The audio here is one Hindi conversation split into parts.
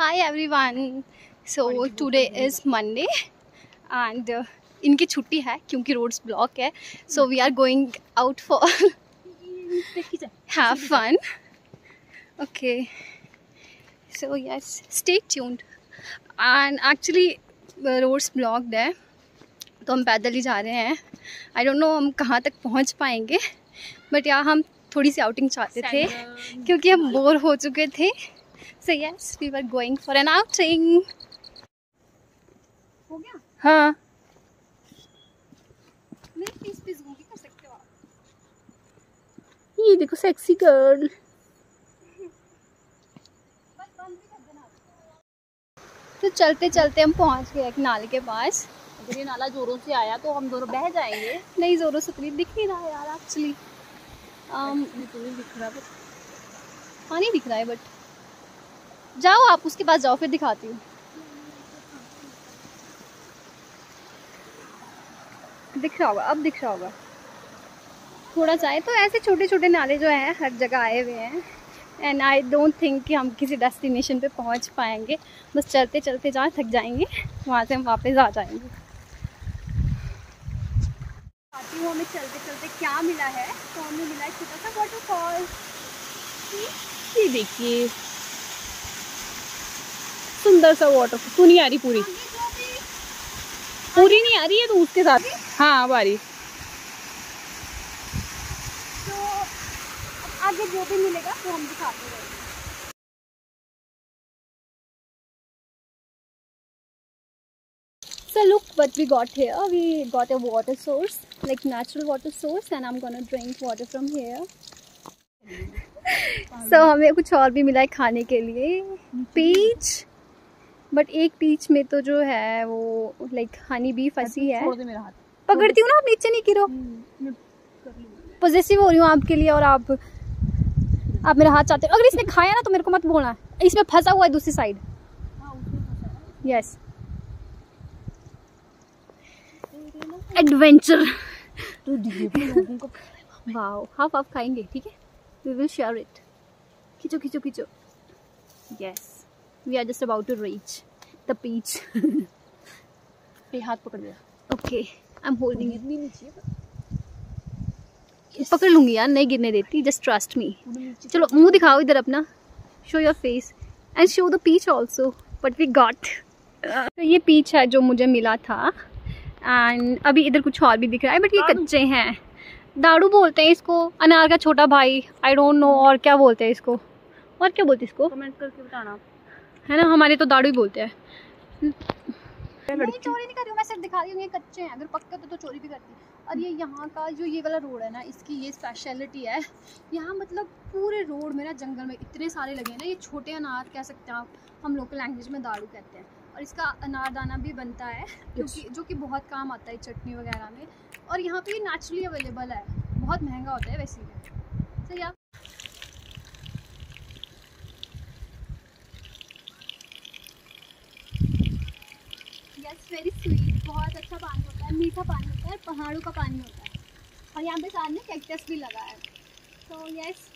Hi everyone. So today is Monday and uh, इनकी छुट्टी है क्योंकि रोड्स ब्लॉक है। So we are going out for have fun okay so yes stay tuned and actually roads blocked है तो हम पैदल ही जा रहे हैं। आई डोंट नो हम कहाँ तक पहुँच पाएँगे बट यहाँ हम थोड़ी सी आउटिंग चाहते थे क्योंकि हम बोर हो चुके थे। So yes we were going for an outing हो। गया हाँ नहीं प्लीज़ प्लीज़ भी कर सकते हो आप ये देखो सेक्सी गर्ल तो चलते चलते हम पहुँच गए एक नाले के पास। अगर ये नाला जोरों से आया तो हम दोनों बह जाएँगे। नहीं जोरों से करीब दिख नहीं रहा यार एक्चुअली तो नहीं दिख रहा बट हाँ नहीं दिख रहा है बट जाओ, आप उसके पास जाओ, फिर दिखाती हूँ। दिख रहा होगा, अब दिख रहा होगा। थोड़ा चाहे तो ऐसे छोटे छोटे नाले जो हैं, हर जगह आए हुए हैं। एंड आई डोंट थिंक कि हम किसी डेस्टिनेशन पे पहुँच पाएँगे। बस चलते चलते जहाँ थक जाएँगे, वहाँ से हम वापस आ जाएँगे। आती हूँ, हमें चलते चलते क्या मिला है? तो हमें मिला है छोटा सा वाटरफॉल ये देखिए। सुंदर सा वाटर तू नहीं आ रही पूरी पूरी नहीं आ रही है तो उसके साथ हाँ अब आ रही तो आगे जो भी मिलेगा वो हम दिखाते रहेंगे So look what we got here. We got a water source, like natural water source, and I'm gonna drink water from here. so हमें कुछ और भी मिला है खाने के लिए पीच बट एक पीच में तो जो है वो लाइक हनी बी फंसी है। पकड़ती हूँ ना आप नीचे नहीं गिरो। पॉजिटिव हो रही हूँ आपके लिए और आप आप मेरा हाथ चाहते हो। अगर इसने खाया ना तो मेरे को मत बोलना। इसमें फंसा हुआ है दूसरी side yes adventure wow half half खाएँगे ठीक है? वी विल शेयर इट खींचो खींचो खींचो। Yes we are just about to reach the beach ये हाथ पकड़ लिया। ओके आई एम होल्डिंग गिरनी नहीं चाहिए इट पकड़ लूँगी यार नहीं गिरने देती जस्ट ट्रस्ट मी पूरी नीचे चलो मुँह दिखाओ इधर अपना। Show your face and show the peach also but we got तो ये पीच है जो मुझे मिला था। एंड अभी इधर कुछ और भी दिख रहा है बट ये कच्चे हैं। दाड़ू बोलते हैं इसको अनार का छोटा भाई आई डोंट नो और क्या बोलते हैं इसको। और क्या बोलते हैं इसको? कमेंट करके बताना है ना? हमारे तो दाड़ू ही। बोलते हैं चोरी नहीं कर रही हूँ मैं सिर्फ़ दिखा रही हूँ ये कच्चे हैं। अगर पक्के होते तो चोरी भी करती और ये यहाँ का जो ये वाला रोड है ना इसकी ये स्पेशलिटी है। यहाँ मतलब पूरे रोड में ना जंगल में इतने सारे लगे हैं ना ये छोटे अनार कह सकते हैं आप हम लोकल लैंग्वेज में दारू कहते हैं। और इसका अनारदाना भी बनता है क्योंकि जो कि बहुत काम आता है चटनी वगैरह में। और यहाँ पे ये नेचुरली अवेलेबल है बहुत महँगा होता है वैसे ही सही आप यस वेरी स्वीट बहुत अच्छा पानी होता है, मीठा पानी होता है, पहाड़ों का पानी होता है। और यहाँ पे सामने कैक्टस भी लगा है। तो यस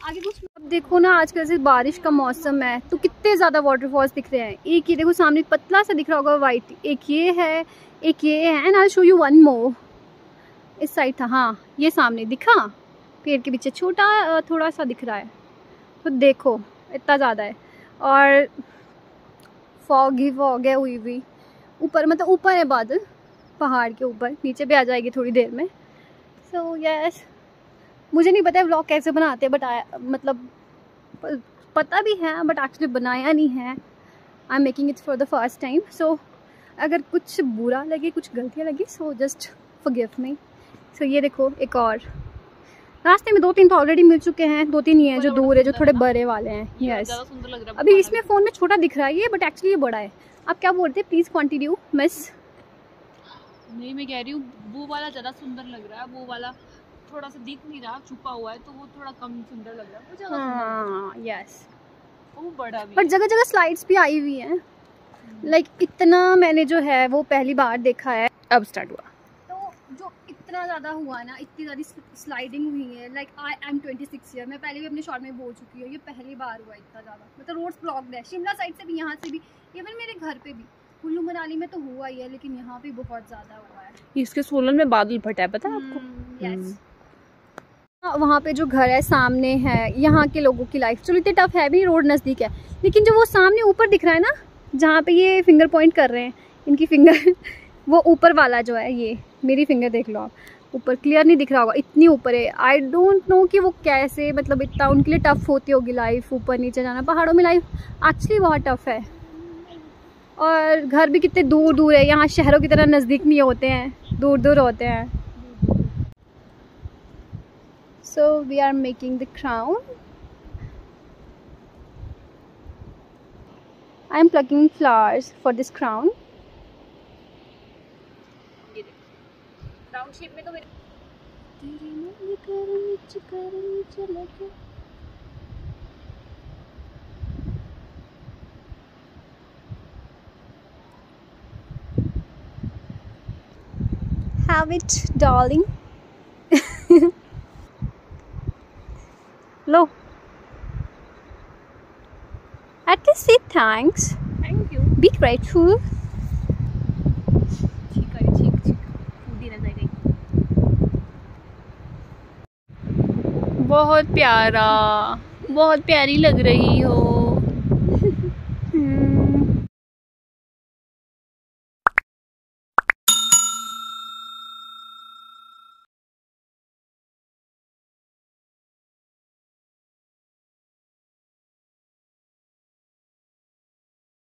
आगे कुछ अब देखो ना, आजकल से बारिश का मौसम है तो कितने ज़्यादा वाटरफॉल्स दिख रहे हैं। एक ये देखो सामने पतला सा दिख रहा होगा वाइट एक ये है, एक ये है and I show you one more इस साइड था हाँ ये सामने दिखा। पेड़ के पीछे छोटा थोड़ा सा दिख रहा है। तो देखो, इतना ज़्यादा है। और फॉग ही फॉग है हुई हुई ऊपर मतलब ऊपर है बादल पहाड़ के ऊपर नीचे भी आ जाएगी थोड़ी देर में। सो so, यस yes, मुझे नहीं पता व्लॉग कैसे बनाते हैं बट मतलब पता भी है बट एक्चुअली बनाया नहीं है। I am making it for the first time so अगर कुछ बुरा लगे कुछ गलतियाँ लगी सो जस्ट फॉरगिव मी सो ये देखो एक और। रास्ते में दो तीन तो ऑलरेडी मिल चुके हैं दो तीन ही हैं जो दूर है जो थोड़े बड़े वाले हैं। यस लग रहा है अभी इसमें फ़ोन में छोटा दिख रहा है ये बट एक्चुअली ये बड़ा है। आप क्या बोलते रहे प्लीज़ कंटिन्यू मिस नहीं मैं कह रही हूँ वो वाला ज़्यादा सुंदर लग रहा है वो वाला थोड़ा सा दिख नहीं रहा छुपा हुआ है तो वो थोड़ा कम सुंदर लग रहा है वो ज़्यादा हाँ। यस वो बड़ा भी बट जगह जगह स्लाइड्स भी आई हुई हैं। लाइक इतना मैंने जो है वो पहली बार देखा है। अब स्टार्ट हुआ। इतना ज़्यादा हुआ ना इतनी ज़्यादा स्लाइडिंग हुई है like I am twenty six year मैं पहले भी अपने शॉर्ट में बोल चुकी हूँ ये पहली बार हुआ इतना ज़्यादा। मतलब रोड्स ब्लॉक्ड है शिमला साइड से भी यहाँ से भी इवन मेरे घर पे भी। कुल्लू मनाली में तो हुआ ही है लेकिन यहाँ पे बहुत ज़्यादा हुआ है। इसके सोलन में बादल फटा है पता है आपको? हम्म, हम्म। यस वहाँ पे जो घर है सामने है यहाँ के लोगों की लाइफ चलो इतने टफ है भी रोड नज़दीक है। लेकिन जो वो सामने ऊपर दिख रहा है ना जहाँ पे ये फिंगर पॉइंट कर रहे हैं इनकी फिंगर वो ऊपर वाला जो है ये। मेरी फिंगर देख लो आप। ऊपर क्लियर नहीं दिख रहा होगा, इतनी ऊपर है। आई डोंट नो कि वो कैसे मतलब इतना उनके लिए टफ होती होगी लाइफ ऊपर नीचे जाना। पहाड़ों में लाइफ एक्चुअली बहुत टफ है। और घर भी कितने दूर दूर है, यहाँ शहरों की तरह नज़दीक नहीं होते हैं दूर दूर होते हैं। So we are making the crown I am plucking flowers for this crown. Round shape में तो मेरे Have it, darling. Lo. At least say thanks. Thank you Be grateful. बहुत प्यारा बहुत प्यारी लग रही हो।